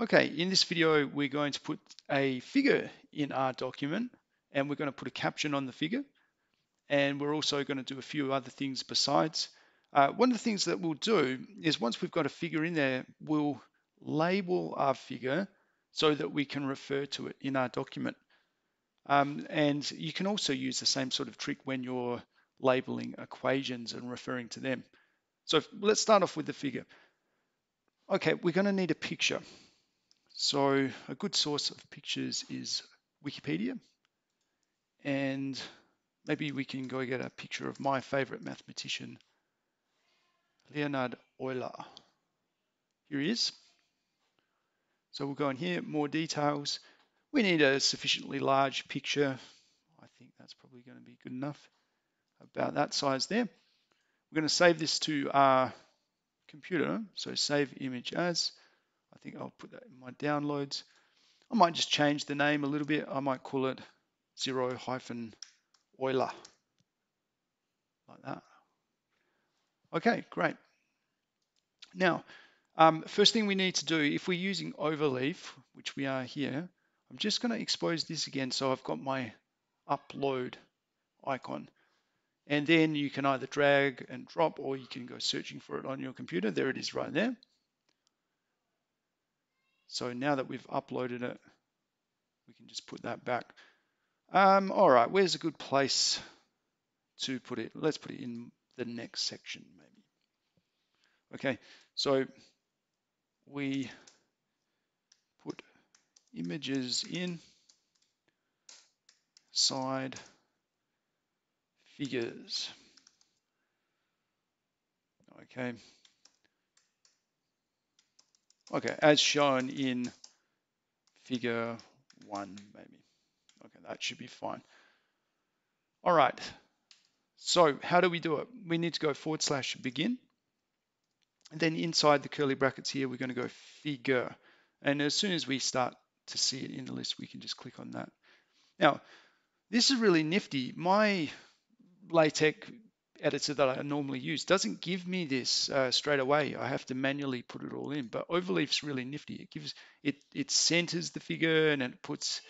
Okay, in this video, we're going to put a figure in our document and we're going to put a caption on the figure. And we're also going to do a few other things besides. Uh, one of the things that we'll do is once we've got a figure in there, we'll label our figure so that we can refer to it in our document. Um, and you can also use the same sort of trick when you're labeling equations and referring to them. So let's start off with the figure. Okay, we're going to need a picture. So a good source of pictures is Wikipedia. And maybe we can go get a picture of my favorite mathematician, Leonhard Euler. Here he is. So we'll go in here, more details. We need a sufficiently large picture. I think that's probably going to be good enough. About that size there. We're going to save this to our computer. So save image as. I think I'll put that in my downloads. I might just change the name a little bit. I might call it zero hyphen Euler, like that. Okay, great. Now, um, first thing we need to do, if we're using overleaf, which we are here, I'm just going to expose this again so I've got my upload icon. And then you can either drag and drop or you can go searching for it on your computer. There it is right there. So now that we've uploaded it, we can just put that back. Um, all right, where's a good place to put it? Let's put it in the next section, maybe. Okay, so we put images in side figures. Okay. Okay, as shown in figure one, maybe. Okay, that should be fine. All right, so how do we do it? We need to go forward slash begin. And then inside the curly brackets here, we're going to go figure. And as soon as we start to see it in the list, we can just click on that. Now, this is really nifty. My LaTeX editor that I normally use doesn't give me this uh, straight away. I have to manually put it all in. But Overleaf's really nifty. It gives it it centers the figure and it puts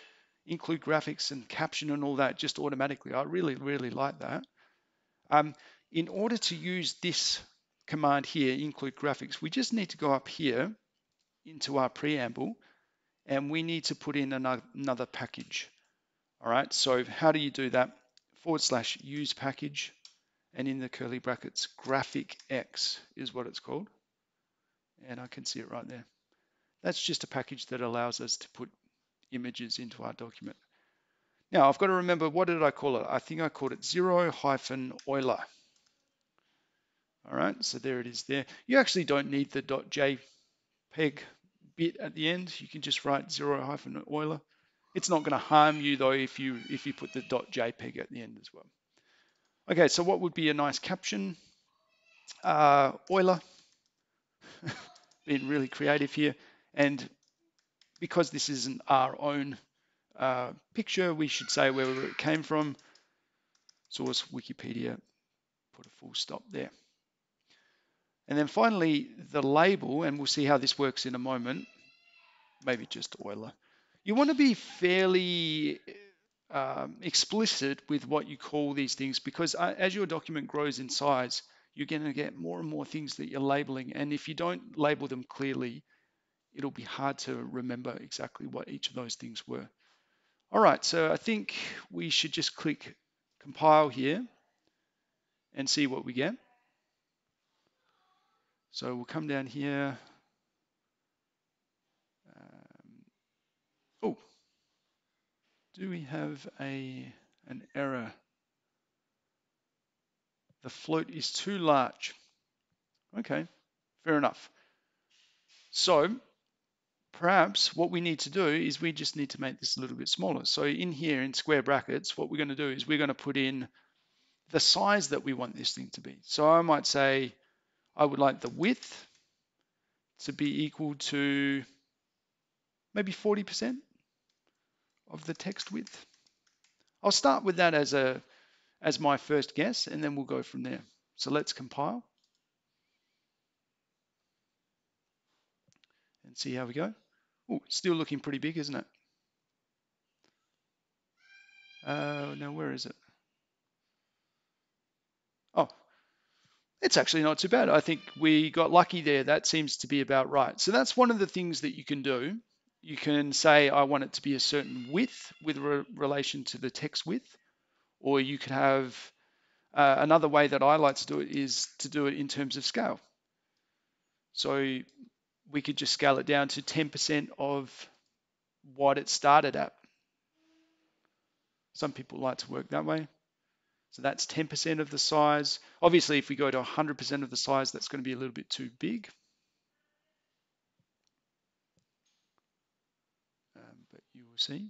include graphics and caption and all that just automatically. I really really like that. Um, in order to use this command here, include graphics, we just need to go up here into our preamble and we need to put in another, another package. All right, so how do you do that? Forward slash use package and in the curly brackets, graphic X is what it's called. And I can see it right there. That's just a package that allows us to put images into our document. Now I've got to remember, what did I call it? I think I called it zero hyphen Euler. All right, so there it is there. You actually don't need the .jpeg bit at the end. You can just write zero hyphen Euler. It's not going to harm you though if you if you put the .jpeg at the end as well. Okay, so what would be a nice caption? Uh, Euler, being really creative here. And because this isn't our own uh, picture, we should say where it came from. Source Wikipedia, put a full stop there. And then finally, the label, and we'll see how this works in a moment, maybe just Euler. You want to be fairly um, explicit with what you call these things because uh, as your document grows in size, you're going to get more and more things that you're labeling. And if you don't label them clearly, it'll be hard to remember exactly what each of those things were. All right, so I think we should just click compile here and see what we get. So we'll come down here Do we have a an error? The float is too large. Okay, fair enough. So perhaps what we need to do is we just need to make this a little bit smaller. So in here in square brackets, what we're going to do is we're going to put in the size that we want this thing to be. So I might say I would like the width to be equal to maybe 40% of the text width. I'll start with that as a as my first guess, and then we'll go from there. So let's compile and see how we go. Oh, still looking pretty big, isn't it? Uh, now where is it? Oh, it's actually not too bad. I think we got lucky there. That seems to be about right. So that's one of the things that you can do. You can say, I want it to be a certain width with re relation to the text width, or you could have uh, another way that I like to do it is to do it in terms of scale. So we could just scale it down to 10% of what it started at. Some people like to work that way. So that's 10% of the size. Obviously, if we go to 100% of the size, that's going to be a little bit too big. Um, but you will see.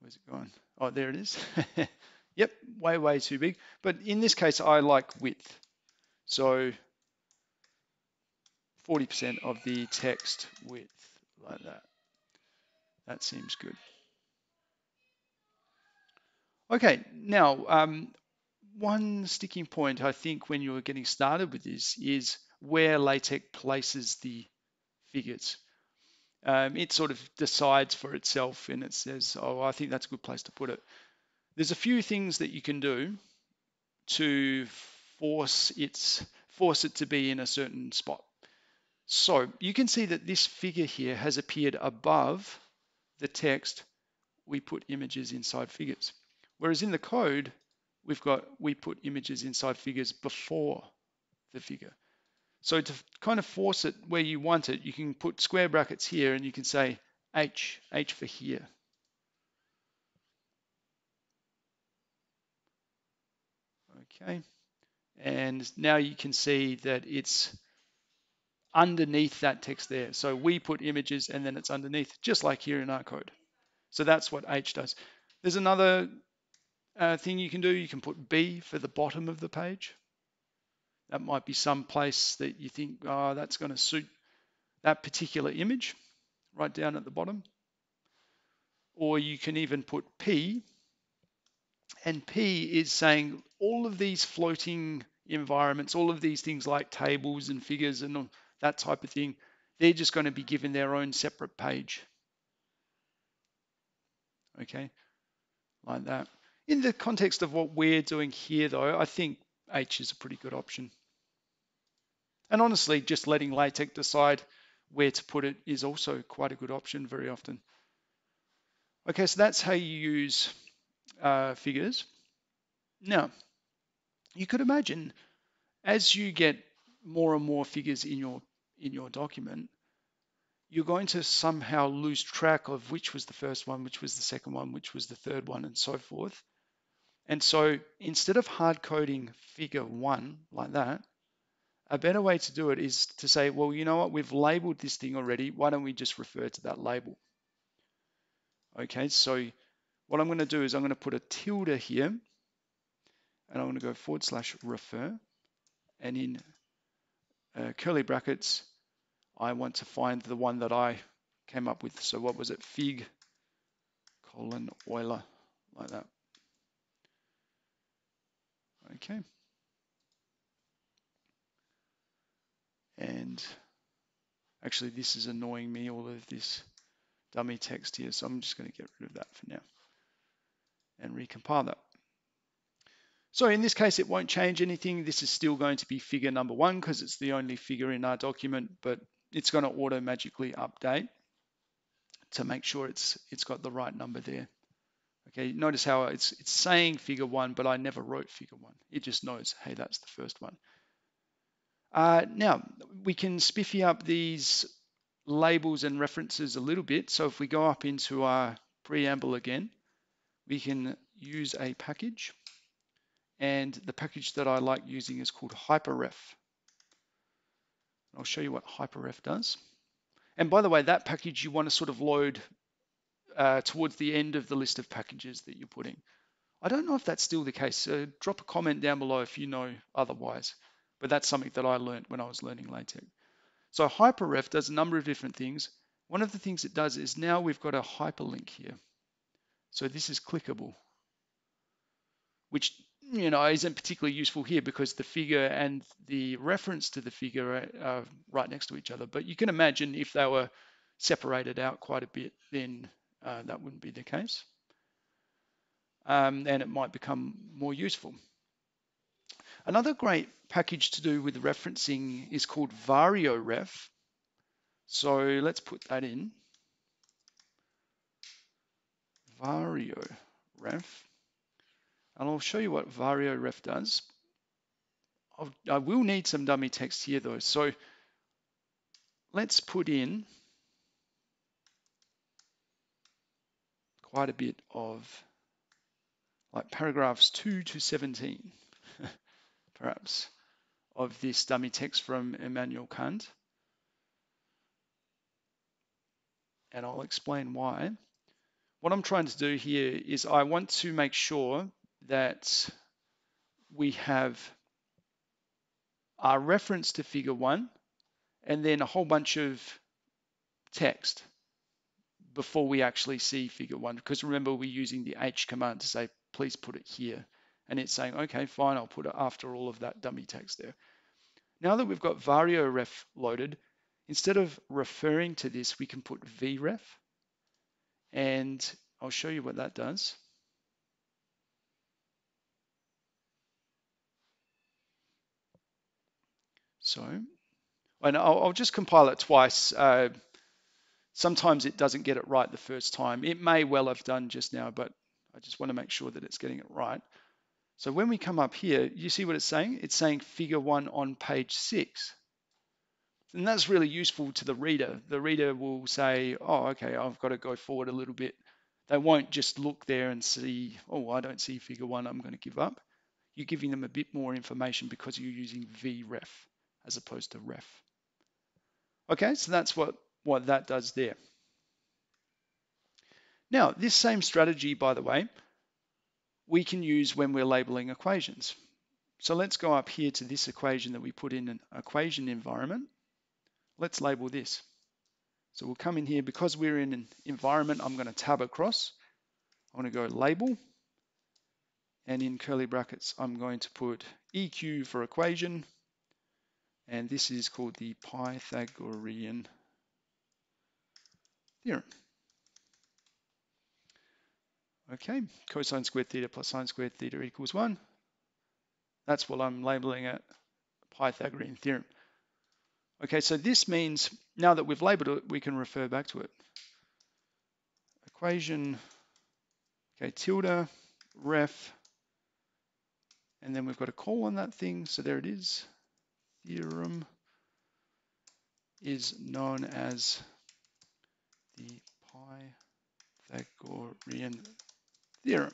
Where's it going? Oh, there it is. yep, way, way too big. But in this case, I like width. So 40% of the text width, like that. That seems good. Okay, now um, one sticking point I think when you're getting started with this is where LaTeX places the figures. Um, it sort of decides for itself and it says, oh, I think that's a good place to put it. There's a few things that you can do to force its force it to be in a certain spot. So you can see that this figure here has appeared above the text we put images inside figures. Whereas in the code, we've got we put images inside figures before the figure. So to kind of force it where you want it, you can put square brackets here and you can say H, H for here. Okay, and now you can see that it's underneath that text there. So we put images and then it's underneath, just like here in our code. So that's what H does. There's another uh, thing you can do. You can put B for the bottom of the page. That might be some place that you think, oh, that's going to suit that particular image right down at the bottom. Or you can even put P, and P is saying all of these floating environments, all of these things like tables and figures and that type of thing, they're just going to be given their own separate page. Okay, like that. In the context of what we're doing here, though, I think H is a pretty good option. And honestly, just letting LaTeX decide where to put it is also quite a good option very often. Okay, so that's how you use uh, figures. Now, you could imagine as you get more and more figures in your in your document, you're going to somehow lose track of which was the first one, which was the second one, which was the third one, and so forth. And so instead of hard coding figure one like that, a better way to do it is to say, well, you know what, we've labeled this thing already. Why don't we just refer to that label? Okay, so what I'm going to do is I'm going to put a tilde here, and I'm going to go forward slash refer, and in uh, curly brackets, I want to find the one that I came up with. So what was it? Fig colon Euler, like that. Okay. And actually this is annoying me, all of this dummy text here. So I'm just going to get rid of that for now and recompile that. So in this case, it won't change anything. This is still going to be figure number one because it's the only figure in our document, but it's going to auto magically update to make sure it's it's got the right number there. Okay, notice how it's it's saying figure one, but I never wrote figure one. It just knows, hey, that's the first one. Uh, now we can spiffy up these labels and references a little bit. So if we go up into our preamble again, we can use a package and the package that I like using is called Hyperref. I'll show you what Hyperref does. And by the way, that package you want to sort of load uh, towards the end of the list of packages that you're putting. I don't know if that's still the case. So drop a comment down below if you know otherwise. But that's something that I learned when I was learning LaTeX. So Hyperref does a number of different things. One of the things it does is now we've got a hyperlink here. So this is clickable, which you know, isn't particularly useful here because the figure and the reference to the figure are, are right next to each other. But you can imagine if they were separated out quite a bit, then uh, that wouldn't be the case. Um, and it might become more useful. Another great package to do with referencing is called VarioRef. So let's put that in. VarioRef. And I'll show you what VarioRef does. I'll, I will need some dummy text here though. So let's put in quite a bit of like paragraphs 2 to 17, perhaps, of this dummy text from Immanuel Kant. And I'll explain why. What I'm trying to do here is I want to make sure that we have our reference to figure one and then a whole bunch of text before we actually see figure one. Because remember, we're using the H command to say, please put it here. And it's saying, okay, fine, I'll put it after all of that dummy text there. Now that we've got Vario ref loaded, instead of referring to this, we can put vref. And I'll show you what that does. So, and I'll, I'll just compile it twice. Uh, sometimes it doesn't get it right the first time. It may well have done just now, but I just want to make sure that it's getting it right. So when we come up here, you see what it's saying? It's saying figure one on page six. And that's really useful to the reader. The reader will say, oh, okay, I've got to go forward a little bit. They won't just look there and see, oh, I don't see figure one, I'm going to give up. You're giving them a bit more information because you're using vref as opposed to ref. Okay, so that's what, what that does there. Now, this same strategy, by the way, we can use when we're labeling equations. So let's go up here to this equation that we put in an equation environment. Let's label this. So we'll come in here, because we're in an environment, I'm going to tab across. I want to go label, and in curly brackets, I'm going to put EQ for equation, and this is called the Pythagorean theorem. Okay, cosine squared theta plus sine squared theta equals 1. That's what I'm labeling it Pythagorean theorem. Okay, so this means now that we've labeled it, we can refer back to it. Equation, okay, tilde, ref, and then we've got a call on that thing, so there it is theorem is known as the Pythagorean theorem.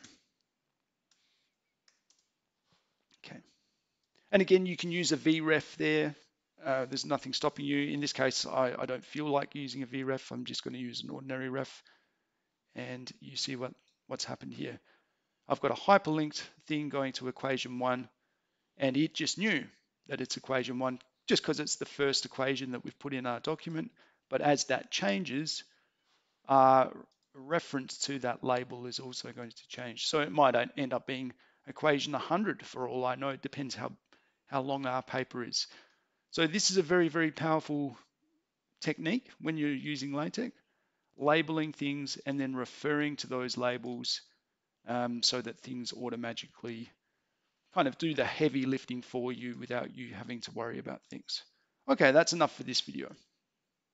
Okay. And again, you can use a vref there. Uh, there's nothing stopping you. In this case, I, I don't feel like using a vref. I'm just going to use an ordinary ref. And you see what, what's happened here. I've got a hyperlinked thing going to equation one, and it just knew that it's equation one just because it's the first equation that we've put in our document. But as that changes, our reference to that label is also going to change. So it might end up being equation 100 for all I know. It depends how, how long our paper is. So this is a very, very powerful technique when you're using LaTeX, labeling things and then referring to those labels um, so that things automatically kind of do the heavy lifting for you without you having to worry about things. Okay, that's enough for this video.